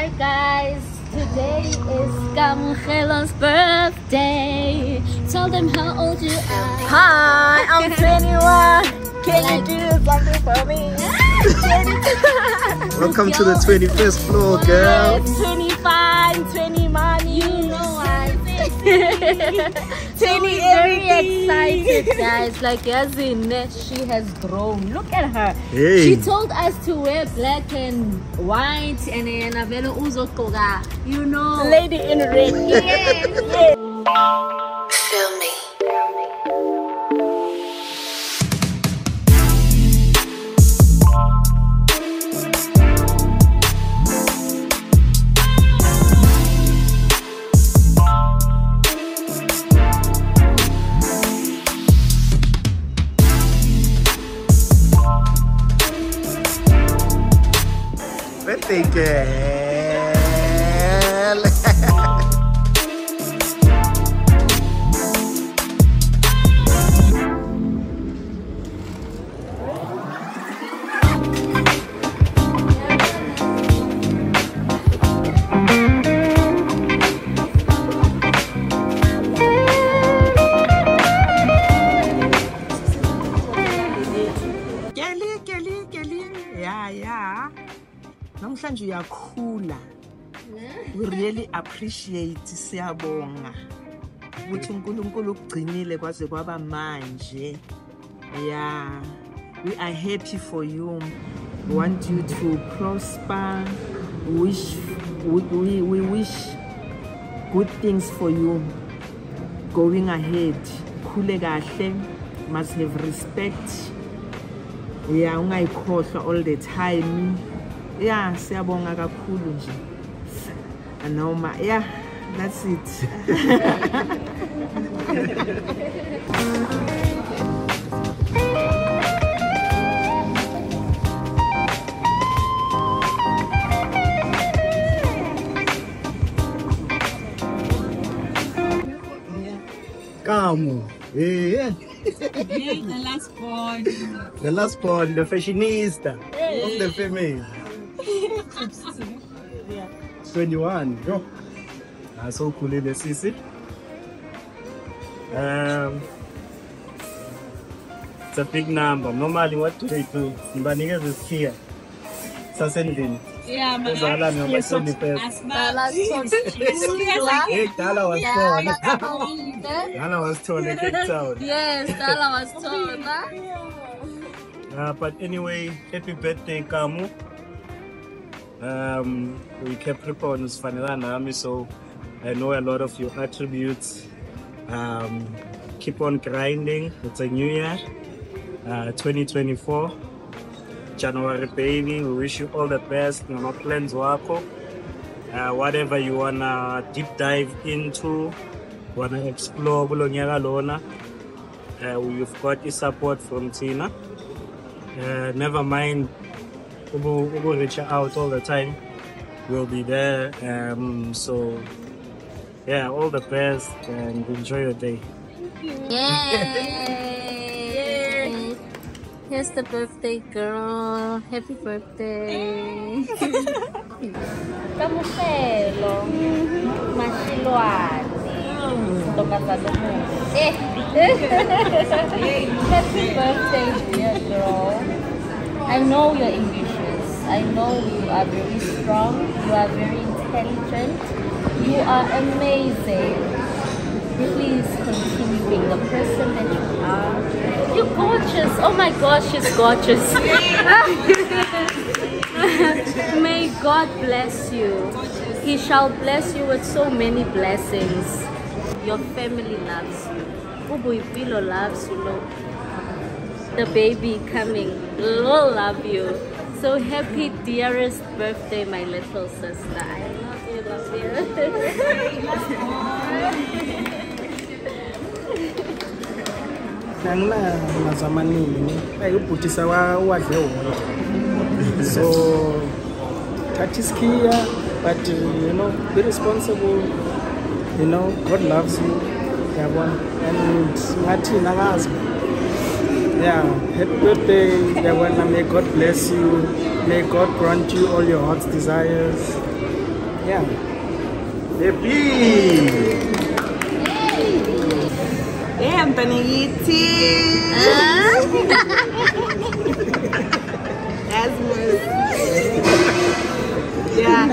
Hi guys, today is Kamugelo's birthday. Tell them how old you are. Hi, I'm 21. Can you do something for me? Welcome to the 21st floor, girl. 25, 20 money. You know what? 20 very excited guys. Like as Yazine, she has grown. Look at her. Hey. She told us to wear black and white and then avele uzoqoka, you know. Lady in red. Yes. Feel me. Appreciate siyabonga. Ukuthi uNkulunkulu ugcinile kwaze kwaba manje. Yeah. We are happy for you. We want you to prosper. We wish we, we, we wish good things for you going ahead. Khule kahle. Must have respect. yeah ungayikhohlwa all the time yeah siyabonga kakhulu nje noma yeah that's it Kamu. Yeah. yeah. the last born The last born, the fashionista of the female. 21. Yo. Ah, so cool in the sisi. Um, it's a big number. Normally, what do they do? Mbanikeza isikhiya sasendlini. Yeah, man. Uzalana ngama 21st. Hey, Dala was born. Dala was torn in Cape Town. Yes, Dala was told. Huh? Uh, but anyway, happy birthday, Kamu. Um, we Capricorn is Nami, so I know a lot of your attributes. Um, keep on grinding. It's a new year, uh, 2024. January baby, we wish you all the best. Ngama plans wako. Uh, whatever you wanna deep dive into, wanna explore kulo nyaka lona. Uh, we've got the support from Tina. Uh, never mind, we'll, we'll reach out all the time. We'll be there. Um, so, yeah, all the best and enjoy your day. Yay! Here's the birthday girl. Happy birthday. Kamuhelo. Mashiloane. Ntombazane omuhle. Eh. Happy birthday, dear girl. I know you're ambitious. I know you are very strong. You are very intelligent. You are amazing. Please continue being the person that you are. You're gorgeous. Oh my gosh, she's gorgeous. May God bless you. He shall bless you with so many blessings. Your family loves you. Ubuyipilo loves you. The baby coming will love you. So happy dearest birthday, my little sister. I love you, love you. anginazi amaningi ayibhutisa wadle wonke so thatha isikhiya but you know be responsible. You know god loves you yabona? And ngathi nakazi yeah happy birthday yabona may god bless you may god grant you all your heart's desires yeah Happy. Eh, mpanegiti. Asmus. Yeah.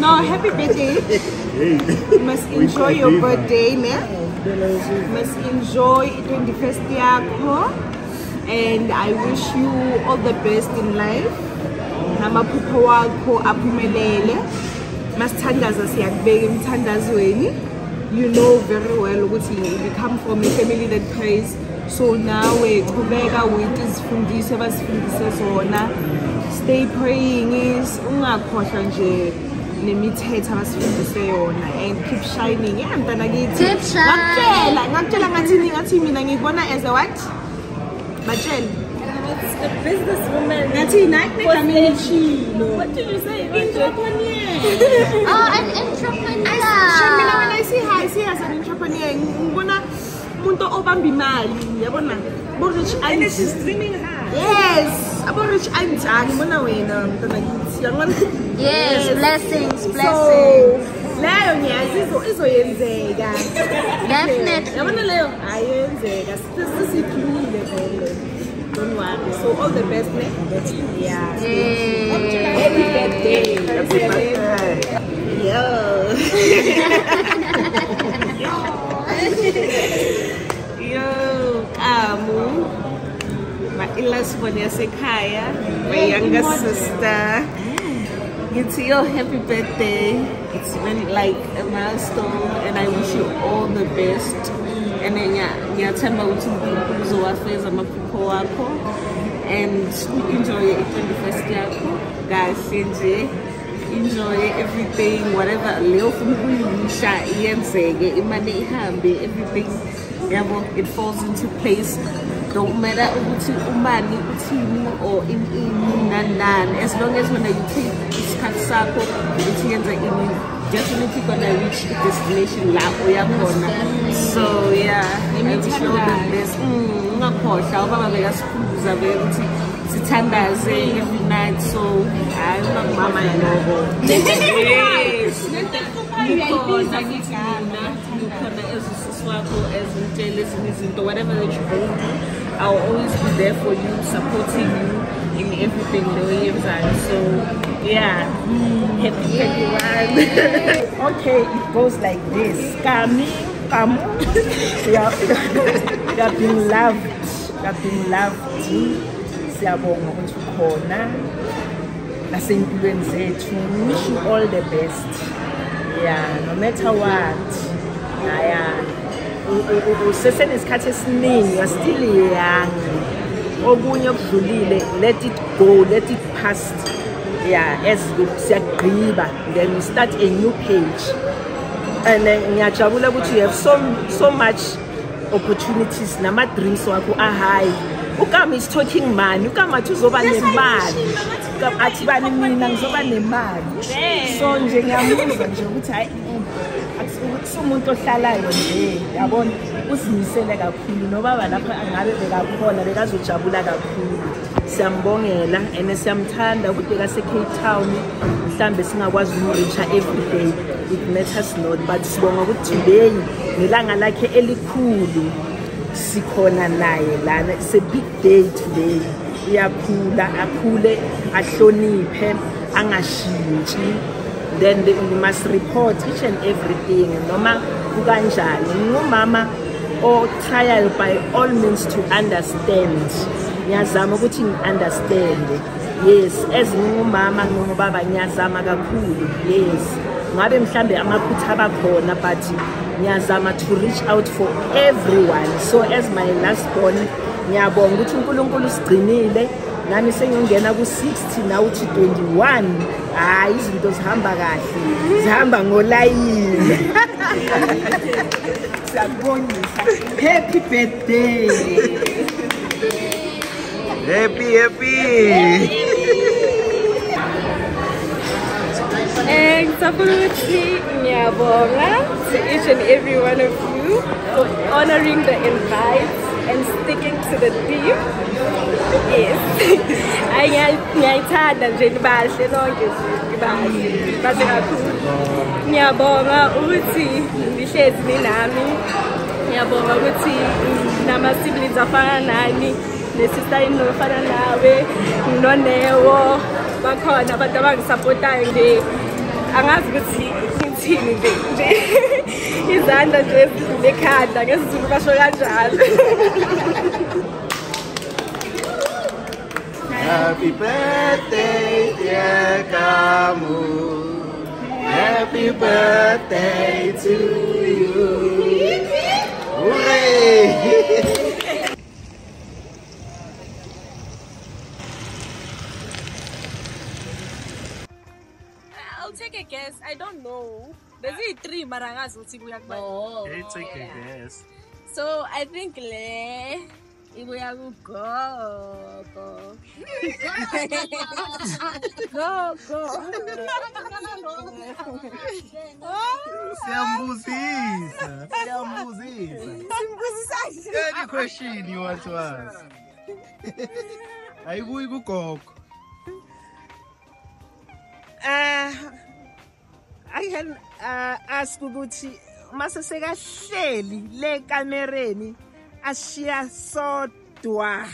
No, happy birthday. You must enjoy your birthday, ne? You must enjoy 21st yakho. And I wish you all the best in life. Namaphupho wakho aphumelele. Masithandaza siyakubeka emthandazweni. You know very well ukuthi we come from a family that prays. So nawe qhubeka with izifundiso abasifundise zona. Stay praying is ungakhohlwa nje nemithetho abasifundise yona and keep shining. Yeah, mntana kithi. Keep shine. Ngakutshela, ngakutshela ngathi ngathi mina ngikubona as a what? Batshela. The businesswoman. Ngathi nathi negama elithilo. What did you say? Entrepreneur. Oh, an entrepreneur. Sure, mina when I say hi, say as an entrepreneur, ngibona umuntu obamba imali, yabona? Bo rich aunties. And she's dreaming high. Yes, abo rich aunties, ah, ngibona wena mntana kithi. Yabona? Yes, blessings, So, blessings. Leyo ngiyazi izo- izoyenzeka. Definitely. Yabona leyo ayenzeka. Sisiphilile vele. Don't worry. So all the best, ne? Yeah. Happy birthday. Happy birthday. Yo. Yo, Kamu. Ma-ilas mo. My younger sister. Ngithi yo, happy birthday. It's been like a milestone and I wish you all the best. And then ngiya- ngiyathemba ukuthi uNkulunkulu uzowafeza amaphupho wakho and enjoy i-21st yakho. Kahle nje enjoy everything whatever. Leyo ufuna ukuyisha iyenzeke imali ihambe everything. Yabo it falls into place. Don't matter ukuthi umani uthini or in ini nani nani as long as wena you take isikhathi sakho ukuthi yenza ini definitely gonna reach the destination la uyakhona so yeah I wish you all the best. Mm, ungakhohlwa ubaba bekasikhumbuza vele ukuthi sithandaze every night so hayi ungakhohlwa lokho yes ngikhona ngithi mina ngikhona as usisi wakho as ngitshele ezinye izinto whatever that you through I'll always be there for you supporting you in everything the way yenzayo so yeah. Happy 21 okay it goes like this. Kami kamu. You are, you are being loved. You are being loved siyabonga ukuthi ukhona nasey'mpilweni zethu wish you all the best. Yeah no matter what. Yeah usesenesikhathi esiningi you're still young. Okunye okudlulile let it go let it past yeah as siyagqiba then we start a new page. And uh, ngiyajabula ukuthi you have so, so much opportunities nama-dreams wakho ahigh. Ukama is talking money ukama athi uzoba nemali. athi bani mina ngizoba nemali. so nje ngiyamuzwa nje ukuthi hayi kusumuntu ohlalayo nje yabona uzimisele kakhulu. Nobaba lapha angabe bekakhona bekazojabula kakhulu siyambongela and siyamthanda ukuthi kase-cape town mhlawumbe singakwazi ukumreacha every day it matters not but sibonga ukuthi today ngelanga lakhe elikhulu sikhona naye lana. It's a big day today. Uyakhula akhule ahloniphe angashintshi. Then the, we must report each and everything noma kukanjani. Ngumama otryayo by all means to understand. Ngiyazama ukuthi ngi-understand yes as ngingumama ngingubaba ngiyazama kakhulu. Yes ngabe mhlambe amaphutha abakhona but ngiyazama to reach out for everyone. So as my last born ngiyabonga ukuthi unkulunkulu usigcinile. Nami sengiyongena ku-60 naw uthi 21 hhayi izinto zihamba kahle. Zihamba ngolayini. Siyakubongisa happy birthday Happy, happy. Absolutely, Nyabonga to each and every one of you for honoring the invite and sticking to the deep. Yes. Ayi ngiya- ngiyayithanda nje nibahle nonke nibahle. Bahle kakhulu. Ngiyabonga ukuthi nihlezi ninami. Ngiyabonga ukuthi nama-siblings afana nani nesista in-law efana nawe nonewo bakhona abantu abangisapotayo nje angazi ukuthi ngithini nje nje izandla nje ezidlule ekhanda ngesizulu basho kanjalo Happy birthday, dear Kamu. Happy birthday to you. Hooray! guess I don't know beziyi-three mara angazi ukuthi kuya kubani Oh. Hey, take a guess. so I think le ibuya kugogo gogo Siyambuzisa, siyambuzisa. Any question you want to ask? Ayibuyi kugogo. Uh, I can uh, ask ukuthi mase sekahleli le kamereni ashiya sodwa.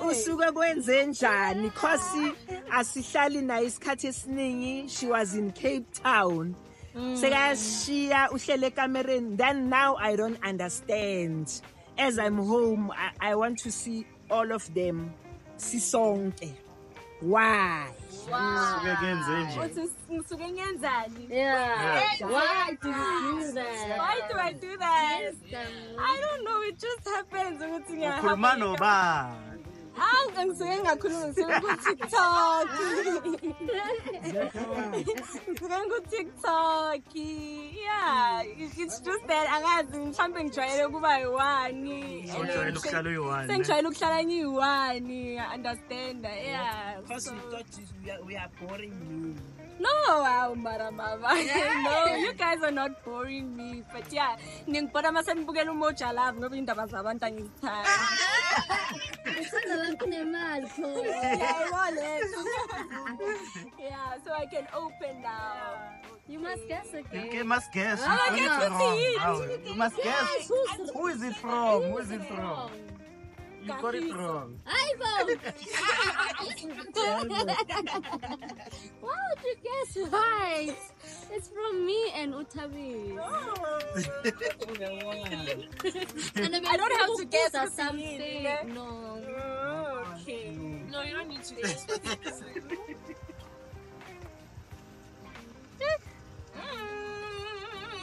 Usuke kwenze njani? Cause asihlali naye isikhathi esiningi she was in Cape Town. Sekashiya uhlele ekamereni then now I don't understand. As I'm home I, I want to see all of them sisonke why? Suke kenze nje. ngisuke ngenzani Yeah. Why do you do that? why do I do that I don't know it just happens ukuthi Ukhuluma nobani? Hawu ngisuke ngingakhulumi ngisuke ku-TikTok. Ngisuke ku-TikTok. Yeah, it's just that angazi mhlambe ngijwayele ukuba yi-one. and Ujwayele then ukuhlala uyi-one, ne? Sengijwayele ukuhlala ngiyi-one. I understand. Yeah. Because so- we thought we are boring you. No, wow, mara mama. no, you guys are not boring me. But yeah, ngibona mase nibukela umoja love ngoba indaba zabantu angizithanda. Uthanda la kunemali khona. Yeah, I yeah, so I can open now. You must guess again. Okay, must guess. You Ah, got it guess wrong. it. You must guess. Who is it from? Who is it from? You got it wrong. Ivo! Why would you guess right? It's from me and Utabi. Oh. And I don't have to guess or what it is, something. yeah? No. Okay. No, you don't need to guess.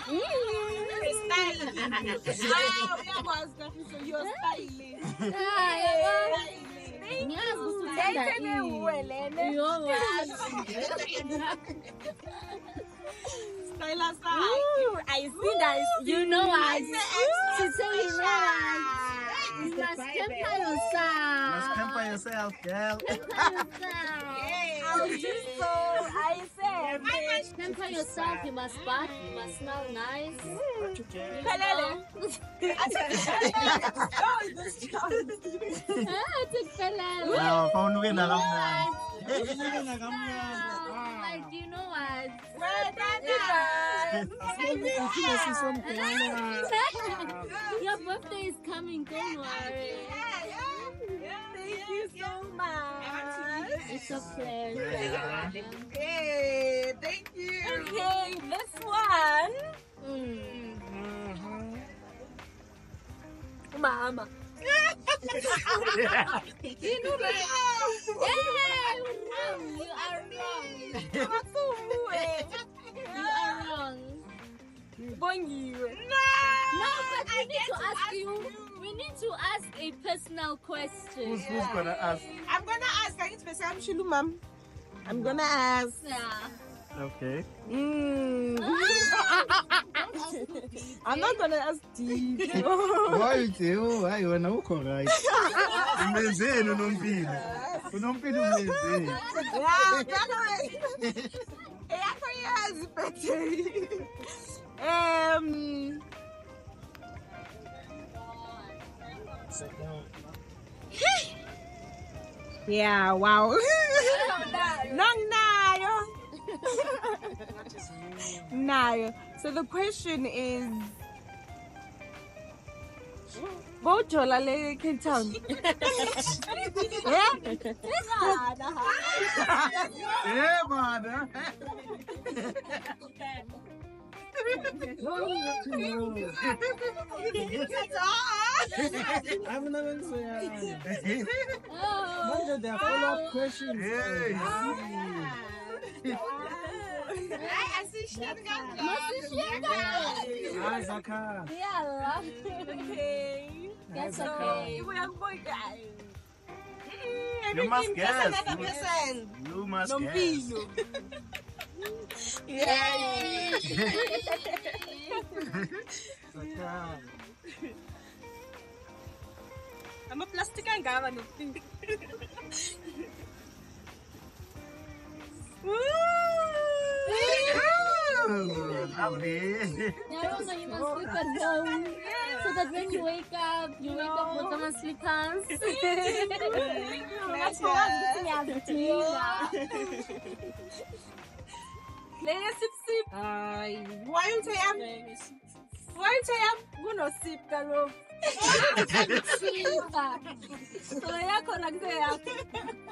You're stylish. Ngiyazi ukuthi uthanda ini. Yo, Ooh, I see that. You know what? To tell you right. You must pamper yourself. Must pamper yourself, girl. Do so. I said. Pamper yourself. You must bath. You must smell nice. Pelele. Ah, it's a fellow. Wow, phone uke nakamnandi. Like, do you know what? Your birthday is coming, don't worry. Thank you so much. It's a pleasure. Okay, thank you. Okay, this one. Mama. You know that? Hey, wrong. You are wrong. You are wrong. Bongiwe. No, No, but we need to ask you. We need to ask a personal question. Who's, who's gonna ask? I'm gonna ask. I need to say I'm Shilu, mom. I'm gonna ask. Yeah. Okay. Mm. I'm not gonna ask deep. Why you why you hayi wena ukho right. Umenzeni unompilo. Unompilo umenzeni. Eyakhonyazi phethe. Um Yeah, wow. Long nayo. nayo. So the question is Bojola le Cape Town. yeah? Yeah, man. I'm not saying. Manje, there are follow-up questions. Hi, Zaka. Yeah. Okay. That's okay. we are going guys. You must guess. You must guess. Nompilo. Yeah. Zaka. Ama-plastic angaka nompilo. Lovely. Yeah, so you must sleep alone. So that when you wake up, you wake up with some slippers. That's what I'm Leya sip sip. Ay, why you say am? Why you say am? Kuno sip kaloku. So yakho nakuse yakho.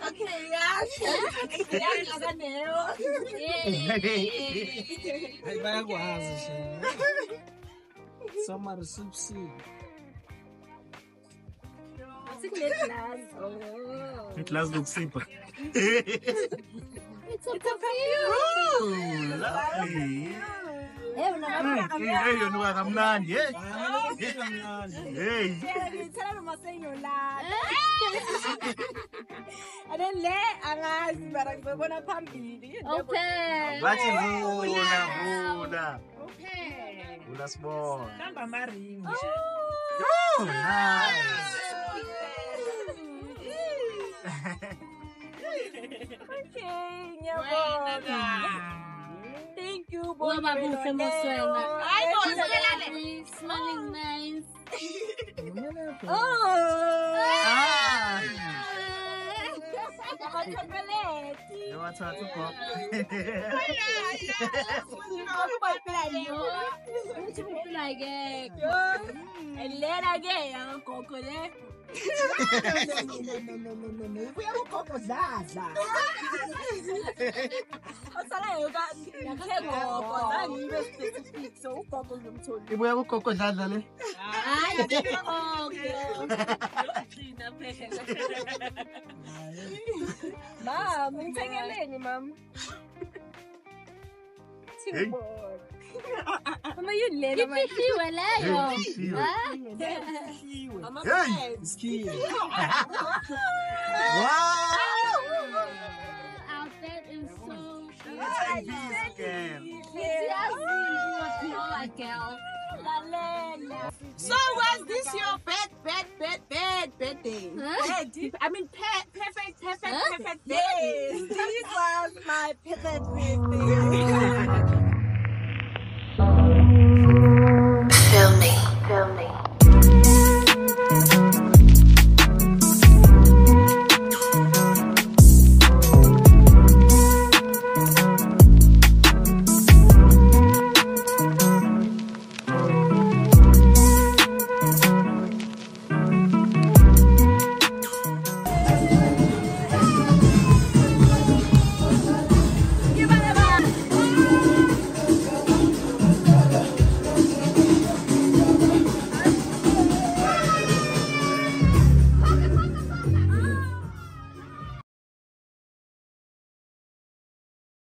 Okay, yakho. Yakho akaneyo. Hayi bayakwazi shena. Summary soup soup. Class lokusipha. It's a perfume. Lovely. Eh, unataka Hey, yona uba kamnandi. Hey. Hey. Ngithela noma senyolala. And then le angazi mara ngibona phambili. Okay. Bathi vula, vula. Okay. Vula sibone. Hamba amaringi. Oh, nice. Okay, ngiyabonga. Thank you, boy. Uba buhle moswena. Ay, no, Smelling, smelling nice. Oh. Ah. Chocolate. Yewathatha ubhok. Uthi uphila ke. And later again, não, não, não, não, não, não, não. Fui eu como Zaza. Ibu koko Zaza ne? não Mam, ngithengele nje mam. Simbona. ¿Eh? Mam. Hey. Mama yini lena mama? Ifihliwe leyo. Ifihliwe. Ha? Mama Hey. Iskiwe. Wow. Outfit is so cute. Again. Siyazi. So was this your bad, bad, bad, bad, bad day? Huh? Bad, I mean, pe- perfect, perfect, Huh? perfect day. This was my perfect birthday. lonely.